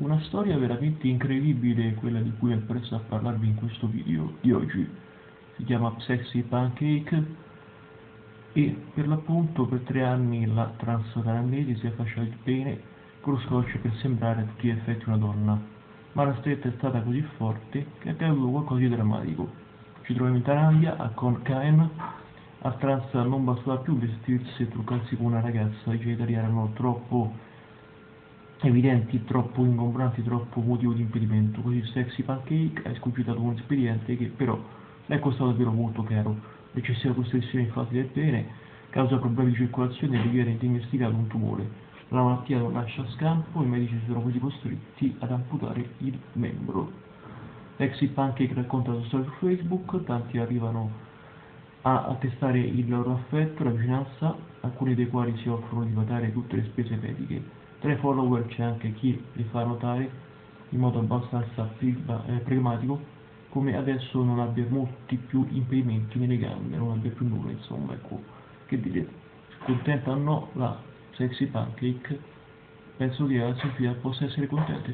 Una storia veramente incredibile quella di cui ho presto a parlarvi in questo video di oggi. Si chiama Sexy Pancake e per l'appunto per tre anni la trans canadese si è fasciata il pene con lo scotch per sembrare a tutti gli effetti una donna. Ma la stretta è stata così forte che è accaduto qualcosa di drammatico. Ci troviamo in Thailandia con Caen. Al trans non bastava più vestirsi e truccarsi con una ragazza, i genitali erano troppo evidenti, troppo ingombranti, troppo motivo di impedimento. Così Sexy Pancake ha escogitato un espediente che però è costato davvero molto caro. L'eccessiva costrizione infatti del pene causa problemi di circolazione e richiede investigato un tumore. La malattia non lascia scampo, i medici sono così costretti ad amputare il membro. Sexy Pancake racconta la sua storia su Facebook, tanti arrivano a attestare il loro affetto, la vicinanza, alcuni dei quali si offrono di pagare tutte le spese mediche. Tra i follower c'è anche chi li fa notare in modo abbastanza eh, pragmatico come adesso non abbia molti più impedimenti nelle gambe, non abbia più nulla, insomma, ecco, che dire, contenta o no la sexy pancake, penso che la Sofia possa essere contenta.